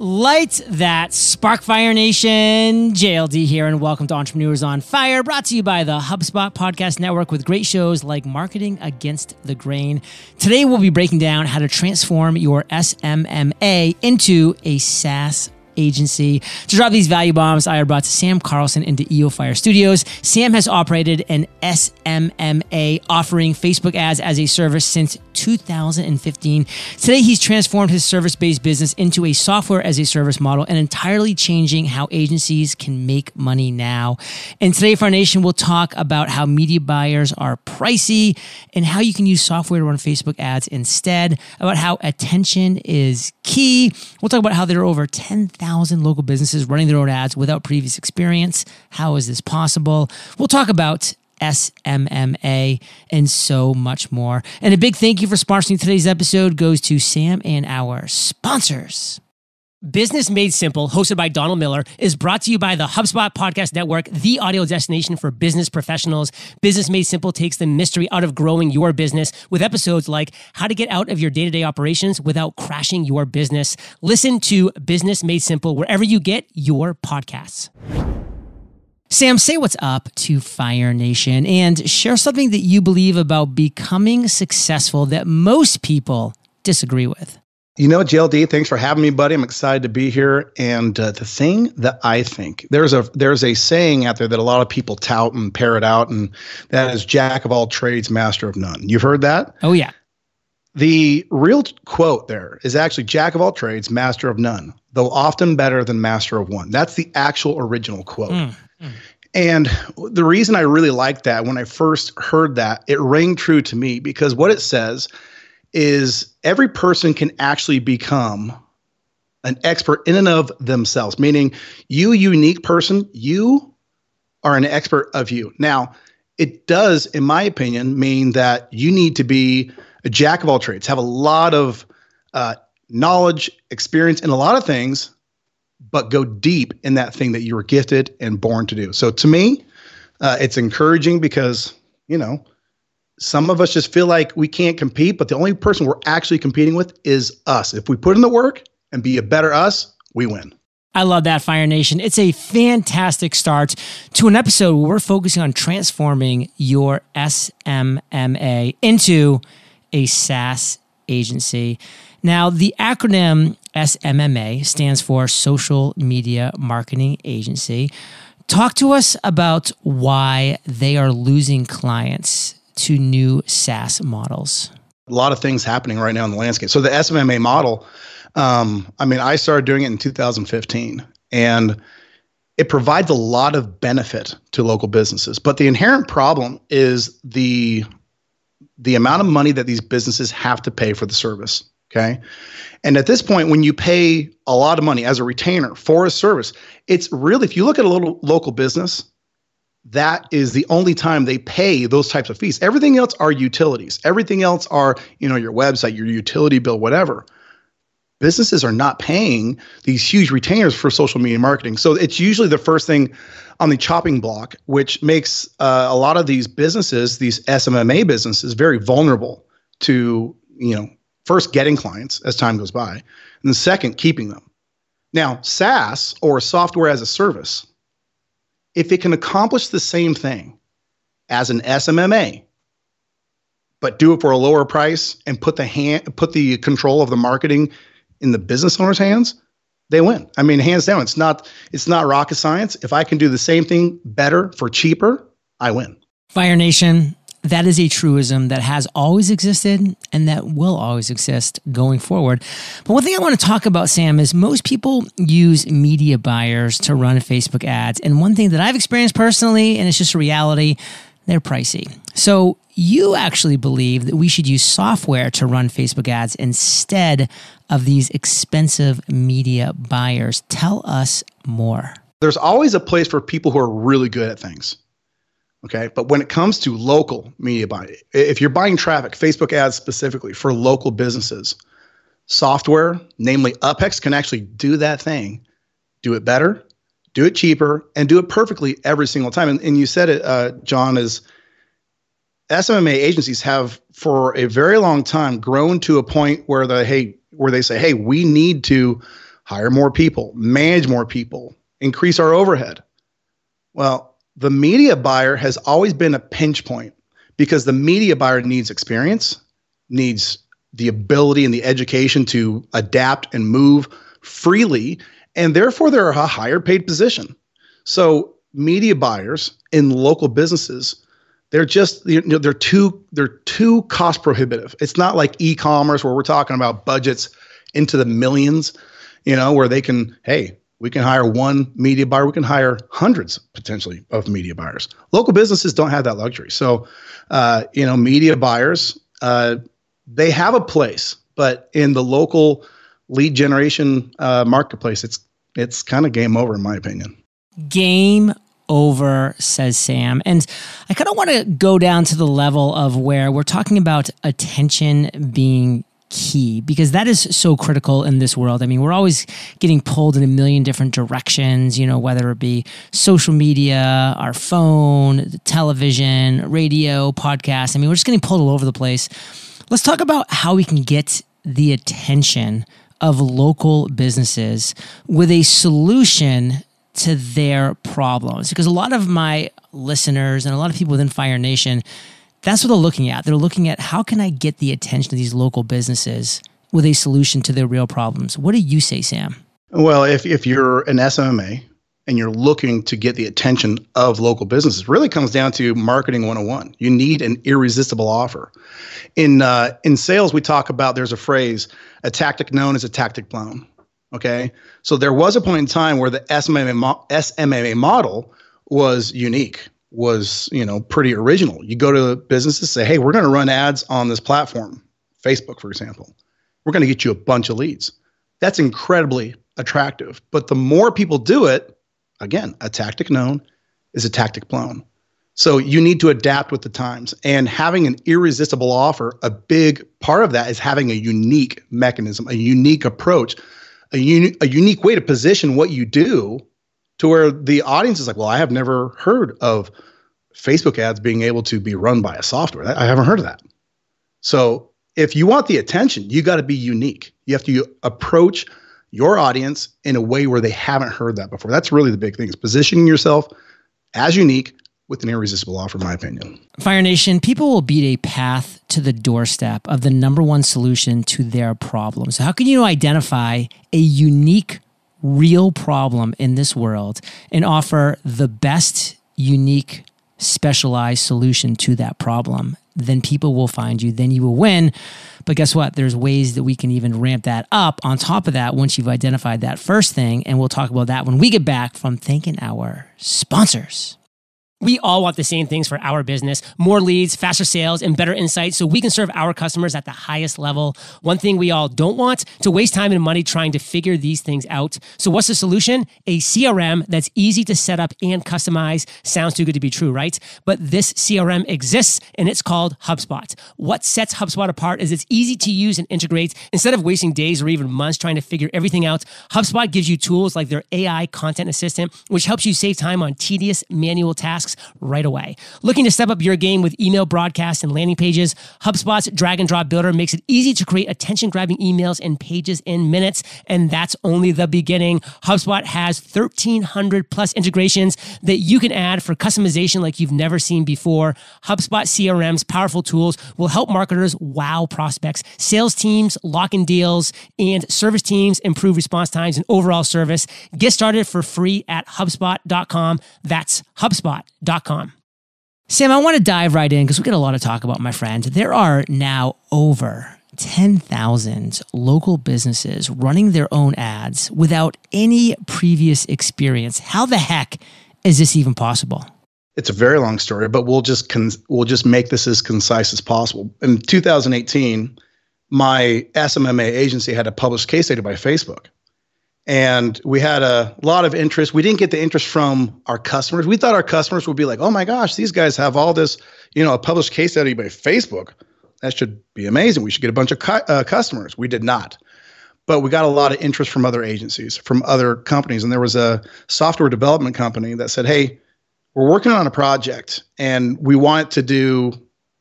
Light that Sparkfire Nation, JLD here, and welcome to Entrepreneurs on Fire, brought to you by the HubSpot Podcast Network with great shows like Marketing Against the Grain. Today, we'll be breaking down how to transform your SMMA into a SaaS agency. To drop these value bombs, I brought to Sam Carlson into EO Fire Studios. Sam has operated an SMMA offering Facebook ads as a service since 2015. Today, he's transformed his service based business into a software as a service model and entirely changing how agencies can make money now. And today, for our Nation we'll talk about how media buyers are pricey and how you can use software to run Facebook ads instead, about how attention is key. We'll talk about how there are over 10,000 local businesses running their own ads without previous experience. How is this possible? We'll talk about SMMA, and so much more. And a big thank you for sponsoring today's episode goes to Sam and our sponsors. Business Made Simple, hosted by Donald Miller, is brought to you by the HubSpot Podcast Network, the audio destination for business professionals. Business Made Simple takes the mystery out of growing your business with episodes like how to get out of your day to day operations without crashing your business. Listen to Business Made Simple wherever you get your podcasts. Sam, say what's up to Fire Nation and share something that you believe about becoming successful that most people disagree with. You know, JLD, thanks for having me, buddy. I'm excited to be here. And uh, the thing that I think there's a there's a saying out there that a lot of people tout and parrot out, and that is "Jack of all trades, master of none." You've heard that? Oh yeah. The real quote there is actually "Jack of all trades, master of none," though often better than master of one. That's the actual original quote. Mm. And the reason I really like that when I first heard that, it rang true to me because what it says is every person can actually become an expert in and of themselves, meaning you, unique person, you are an expert of you. Now, it does, in my opinion, mean that you need to be a jack of all trades, have a lot of uh, knowledge, experience in a lot of things, but go deep in that thing that you were gifted and born to do. So to me, uh, it's encouraging because, you know, some of us just feel like we can't compete, but the only person we're actually competing with is us. If we put in the work and be a better us, we win. I love that, Fire Nation. It's a fantastic start to an episode where we're focusing on transforming your SMMA into a SaaS agency. Now, the acronym SMMA stands for Social Media Marketing Agency. Talk to us about why they are losing clients to new SaaS models. A lot of things happening right now in the landscape. So, the SMMA model, um, I mean, I started doing it in 2015, and it provides a lot of benefit to local businesses. But the inherent problem is the the amount of money that these businesses have to pay for the service. Okay. And at this point, when you pay a lot of money as a retainer for a service, it's really, if you look at a little local business, that is the only time they pay those types of fees. Everything else are utilities. Everything else are, you know, your website, your utility bill, whatever. Businesses are not paying these huge retainers for social media marketing. So it's usually the first thing on the chopping block, which makes uh, a lot of these businesses, these SMMA businesses, very vulnerable to, you know, first getting clients as time goes by, and second keeping them. Now, SaaS or software as a service, if it can accomplish the same thing as an SMMA, but do it for a lower price and put the hand put the control of the marketing in the business owner's hands, they win. I mean, hands down, it's not it's not rocket science. If I can do the same thing better for cheaper, I win. Fire Nation, that is a truism that has always existed and that will always exist going forward. But one thing I want to talk about, Sam, is most people use media buyers to run Facebook ads. And one thing that I've experienced personally, and it's just a reality, they're pricey. So you actually believe that we should use software to run Facebook ads instead of these expensive media buyers. Tell us more. There's always a place for people who are really good at things. Okay. But when it comes to local media buying, if you're buying traffic, Facebook ads specifically for local businesses, software, namely UpHex, can actually do that thing, do it better, do it cheaper, and do it perfectly every single time. And, and you said it, uh, John, is SMMA agencies have for a very long time grown to a point where the hey, where they say, hey, we need to hire more people, manage more people, increase our overhead. Well, the media buyer has always been a pinch point because the media buyer needs experience, needs the ability and the education to adapt and move freely, and therefore they're a higher paid position. So media buyers in local businesses, they're just you know, they're too they're too cost prohibitive. It's not like e-commerce where we're talking about budgets into the millions, you know, where they can hey we can hire one media buyer. We can hire hundreds potentially of media buyers. Local businesses don't have that luxury. So uh, you know media buyers uh, they have a place but in the local lead generation uh, marketplace it's it's kind of game over in my opinion. Game over, says Sam. And I kind of want to go down to the level of where we're talking about attention being key because that is so critical in this world. I mean, we're always getting pulled in a million different directions, you know, whether it be social media, our phone, television, radio, podcast. I mean, we're just getting pulled all over the place. Let's talk about how we can get the attention of local businesses with a solution to their problems because a lot of my listeners and a lot of people within Fire Nation that's what they're looking at. They're looking at how can I get the attention of these local businesses with a solution to their real problems. What do you say, Sam? Well, if, if you're an SMMA and you're looking to get the attention of local businesses, really comes down to marketing 101. You need an irresistible offer. In uh, in sales, we talk about there's a phrase, a tactic known as a tactic blown. Okay, so there was a point in time where the SMMA, mo- SMMA model was unique was you know pretty original. You go to businesses say, "Hey, we're going to run ads on this platform, Facebook, for example. We're going to get you a bunch of leads." That's incredibly attractive. But the more people do it, again, a tactic known is a tactic blown. So you need to adapt with the times. And having an irresistible offer, a big part of that is having a unique mechanism, a unique approach, a, uni- a unique way to position what you do to where the audience is like, well, I have never heard of Facebook ads being able to be run by a software. I haven't heard of that. So if you want the attention, you got to be unique. You have to approach your audience in a way where they haven't heard that before. That's really the big thing is positioning yourself as unique with an irresistible offer, in my opinion. Fire Nation, people will beat a path to the doorstep of the number one solution to their problem. So, how can you identify a unique real problem in this world and offer the best, unique, specialized solution to that problem, then people will find you, then you will win. But guess what? There's ways that we can even ramp that up on top of that once you've identified that first thing. And we'll talk about that when we get back from thanking our sponsors. We all want the same things for our business more leads, faster sales, and better insights so we can serve our customers at the highest level. One thing we all don't want to waste time and money trying to figure these things out. So, what's the solution? A CRM that's easy to set up and customize. Sounds too good to be true, right? But this CRM exists and it's called HubSpot. What sets HubSpot apart is it's easy to use and integrate. Instead of wasting days or even months trying to figure everything out, HubSpot gives you tools like their AI content assistant, which helps you save time on tedious manual tasks tasks right away. Looking to step up your game with email broadcasts and landing pages? HubSpot's drag and drop builder makes it easy to create attention grabbing emails and pages in minutes. And that's only the beginning. HubSpot has 1,300 plus integrations that you can add for customization like you've never seen before. HubSpot CRM's powerful tools will help marketers wow prospects, sales teams lock in deals, and service teams improve response times and overall service. Get started for free at HubSpot.com. That's HubSpot com. Sam, I want to dive right in because we get a lot of talk about, my friend. There are now over 10,000 local businesses running their own ads without any previous experience. How the heck is this even possible? It's a very long story, but we'll just con- we'll just make this as concise as possible. In 2018, my SMMA agency had a published case study by Facebook and we had a lot of interest. We didn't get the interest from our customers. We thought our customers would be like, "Oh my gosh, these guys have all this, you know, a published case study by Facebook. That should be amazing. We should get a bunch of cu- uh, customers." We did not, but we got a lot of interest from other agencies, from other companies, and there was a software development company that said, "Hey, we're working on a project, and we want to do,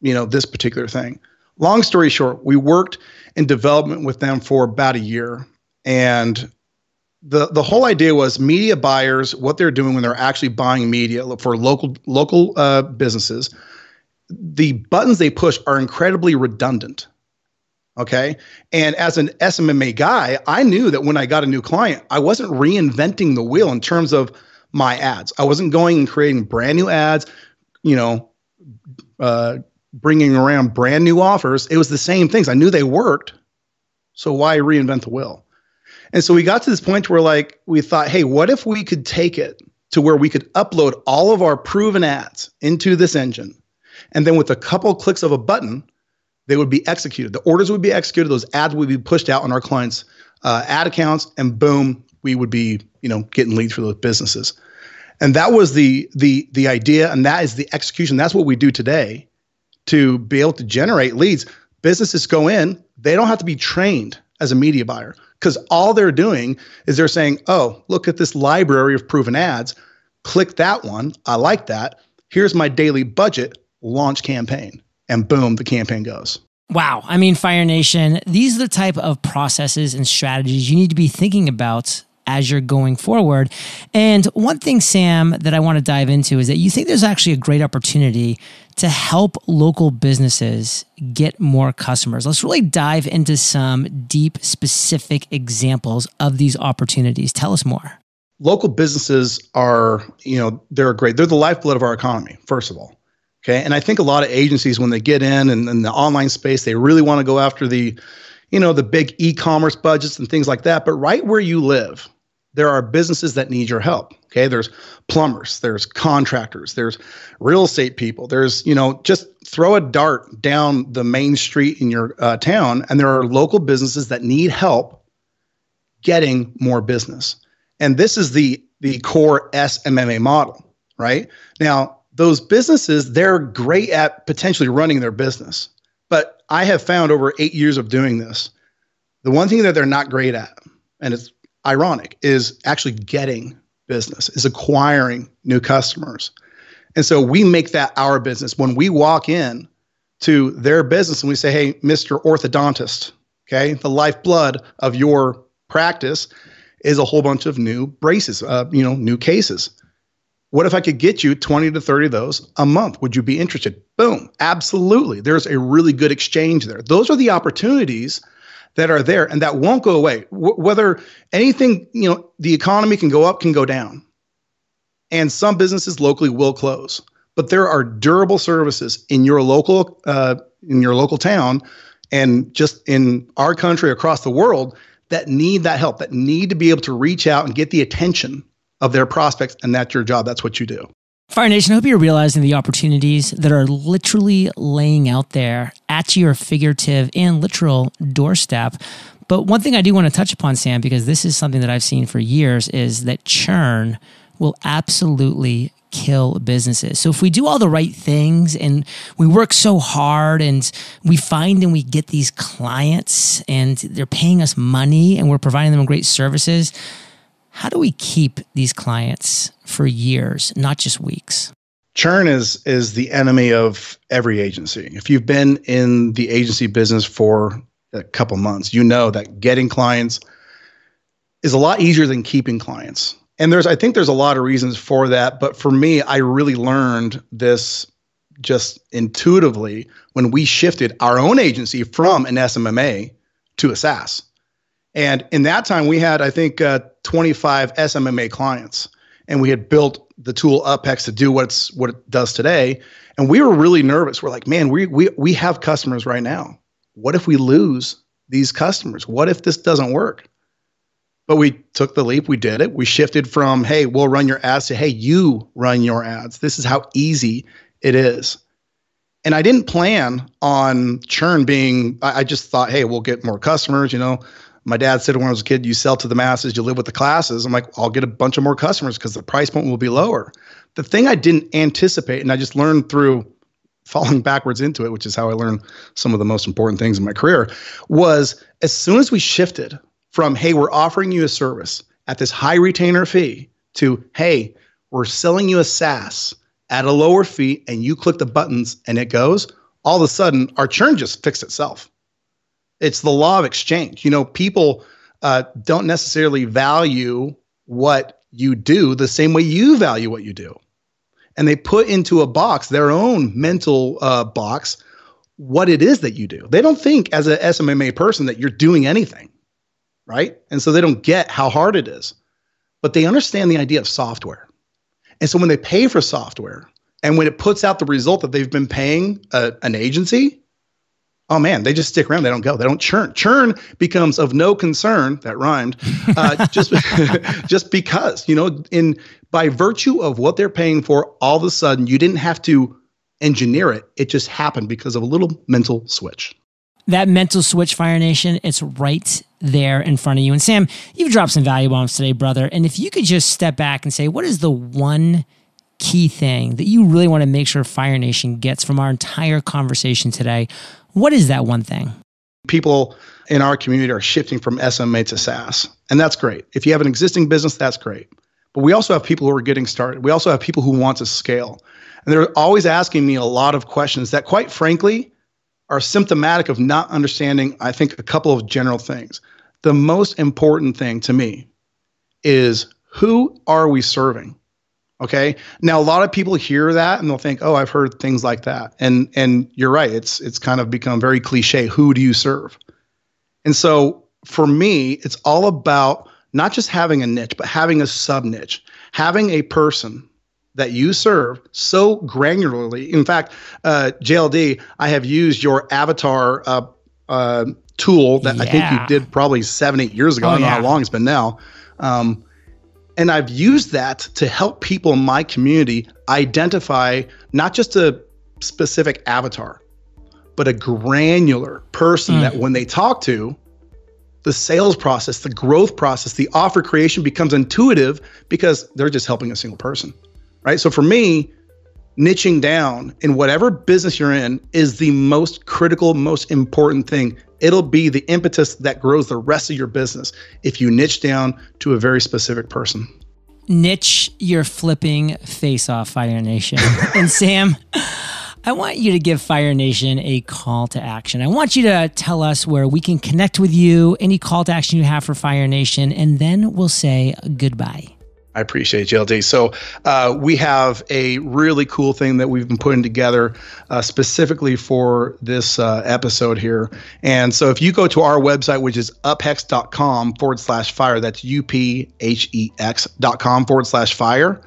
you know, this particular thing." Long story short, we worked in development with them for about a year, and the the whole idea was media buyers what they're doing when they're actually buying media for local local uh, businesses the buttons they push are incredibly redundant okay? And as an smma guy i knew that when i got a new client i wasn't reinventing the wheel in terms of my ads. I wasn't going and creating brand new ads you know uh, bringing around brand new offers. It was the same things. I knew they worked so why reinvent the wheel and so we got to this point where like we thought, hey, what if we could take it to where we could upload all of our proven ads into this engine. And then with a couple clicks of a button, they would be executed. The orders would be executed, those ads would be pushed out on our clients' uh, ad accounts, and boom, we would be, you know, getting leads for those businesses. And that was the the the idea, and that is the execution. That's what we do today to be able to generate leads. Businesses go in, they don't have to be trained as a media buyer because all they're doing is they're saying, oh, look at this library of proven ads. Click that one. I like that. Here's my daily budget, launch campaign. And boom, the campaign goes. Wow. I mean, Fire Nation, these are the type of processes and strategies you need to be thinking about as you're going forward. And one thing, Sam, that I want to dive into is that you think there's actually a great opportunity to help local businesses get more customers. Let's really dive into some deep, specific examples of these opportunities. Tell us more. Local businesses are, you know, they're great. They're the lifeblood of our economy, first of all. Okay. And I think a lot of agencies, when they get in and in the online space, they really want to go after the, you know, the big e commerce budgets and things like that. But right where you live, there are businesses that need your help. Okay, there's plumbers, there's contractors, there's real estate people. There's you know just throw a dart down the main street in your uh, town, and there are local businesses that need help getting more business. And this is the the core SMMA model, right? Now those businesses they're great at potentially running their business, but I have found over eight years of doing this, the one thing that they're not great at, and it's ironic, is actually getting business, is acquiring new customers. And so we make that our business. When we walk in to their business and we say, hey, Mr. Orthodontist, okay, the lifeblood of your practice is a whole bunch of new braces, uh, you know, new cases. What if I could get you 20 to 30 of those a month? Would you be interested? Boom. Absolutely. There's a really good exchange there. Those are the opportunities that are there and that won't go away. W- whether anything, you know, the economy can go up, can go down. And some businesses locally will close. But there are durable services in your local uh, in your local town and just in our country across the world that need that help, that need to be able to reach out and get the attention of their prospects. And that's your job. That's what you do. Fire Nation, I hope you're realizing the opportunities that are literally laying out there at your figurative and literal doorstep. But one thing I do want to touch upon, Sam, because this is something that I've seen for years, is that churn will absolutely kill businesses. So if we do all the right things and we work so hard and we find and we get these clients and they're paying us money and we're providing them great services, how do we keep these clients for years, not just weeks? Churn is is the enemy of every agency. If you've been in the agency business for a couple months, you know that getting clients is a lot easier than keeping clients. And there's I think there's a lot of reasons for that, but for me I really learned this just intuitively when we shifted our own agency from an SMMA to a SaaS. And in that time, we had, I think, uh, 25 SMMA clients, and we had built the tool UpHex to do what's what it does today. And we were really nervous. We're like, man, we we we have customers right now. What if we lose these customers? What if this doesn't work? But we took the leap. We did it. We shifted from, hey, we'll run your ads to, hey, you run your ads. This is how easy it is. And I didn't plan on churn being, I, I just thought, hey, we'll get more customers, you know, my dad said when I was a kid, you sell to the masses, you live with the classes. I'm like, I'll get a bunch of more customers because the price point will be lower. The thing I didn't anticipate, and I just learned through falling backwards into it, which is how I learned some of the most important things in my career, was as soon as we shifted from, hey, we're offering you a service at this high retainer fee to, hey, we're selling you a SaaS at a lower fee and you click the buttons and it goes, all of a sudden our churn just fixed itself it's the law of exchange. You know, people uh, don't necessarily value what you do the same way you value what you do. And they put into a box, their own mental uh, box, what it is that you do. They don't think as a SMMA person that you're doing anything, right? And so they don't get how hard it is, but they understand the idea of software. And so when they pay for software and when it puts out the result that they've been paying a, an agency, oh man, they just stick around. They don't go. They don't churn. Churn becomes of no concern. That rhymed. Uh, just just because you know, in by virtue of what they're paying for, all of a sudden you didn't have to engineer it. It just happened because of a little mental switch. That mental switch, Fire Nation, it's right there in front of you. And Sam, you've dropped some value bombs today, brother. And if you could just step back and say, what is the one key thing that you really want to make sure Fire Nation gets from our entire conversation today? What is that one thing? People in our community are shifting from SMA to SaaS, and that's great. If you have an existing business, that's great. But we also have people who are getting started. We also have people who want to scale. And they're always asking me a lot of questions that, quite frankly, are symptomatic of not understanding, I think, a couple of general things. The most important thing to me is who are we serving? Okay. Now a lot of people hear that and they'll think, "Oh, I've heard things like that." And and you're right. It's it's kind of become very cliche. Who do you serve? And so for me, it's all about not just having a niche, but having a sub niche, having a person that you serve so granularly. In fact, uh, JLD, I have used your avatar uh, uh, tool that yeah. I think you did probably seven, eight years ago. Oh, I don't yeah. know how long it's been now. Um, and I've used that to help people in my community identify not just a specific avatar, but a granular person mm. that when they talk to, the sales process, the growth process, the offer creation becomes intuitive because they're just helping a single person. Right. So for me, niching down in whatever business you're in is the most critical, most important thing. It'll be the impetus that grows the rest of your business if you niche down to a very specific person. Niche your flipping face off, Fire Nation. and Sam, I want you to give Fire Nation a call to action. I want you to tell us where we can connect with you, any call to action you have for Fire Nation, and then we'll say goodbye. I appreciate you, JLD. So uh, we have a really cool thing that we've been putting together uh, specifically for this uh, episode here. And so if you go to our website, which is uphex.com forward slash fire, that's U-P-H-E-X dot com forward slash fire.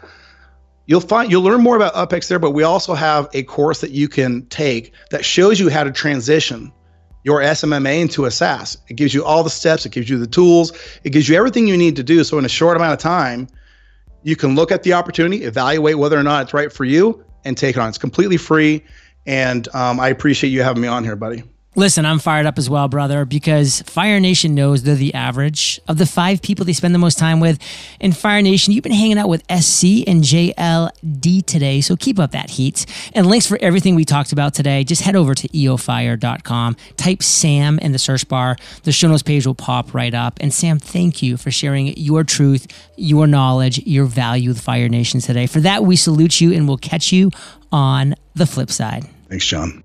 You'll find you'll learn more about UpHex there, but we also have a course that you can take that shows you how to transition your SMMA into a SaaS. It gives you all the steps, it gives you the tools, it gives you everything you need to do. So in a short amount of time, you can look at the opportunity, evaluate whether or not it's right for you, and take it on. It's completely free. And um, I appreciate you having me on here, buddy. Listen, I'm fired up as well, brother, because Fire Nation knows they're the average of the five people they spend the most time with. In Fire Nation, you've been hanging out with SC and JLD today, so keep up that heat. And links for everything we talked about today, just head over to eofire.com, type Sam in the search bar. The show notes page will pop right up. And Sam, thank you for sharing your truth, your knowledge, your value with Fire Nation today. For that, we salute you and we'll catch you on the flip side. Thanks, John.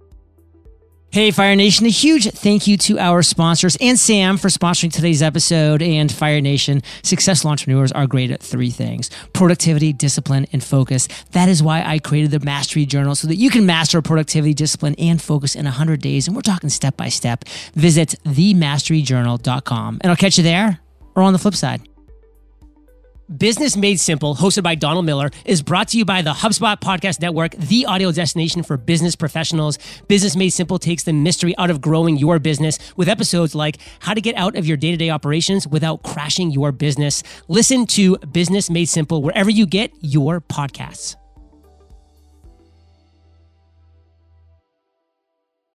Hey, Fire Nation, a huge thank you to our sponsors and Sam for sponsoring today's episode. And Fire Nation, successful entrepreneurs are great at three things productivity, discipline, and focus. That is why I created the Mastery Journal so that you can master productivity, discipline, and focus in 100 days. And we're talking step by step. Visit themasteryjournal.com, and I'll catch you there or on the flip side. Business Made Simple, hosted by Donald Miller, is brought to you by the HubSpot Podcast Network, the audio destination for business professionals. Business Made Simple takes the mystery out of growing your business with episodes like how to get out of your day to day operations without crashing your business. Listen to Business Made Simple wherever you get your podcasts.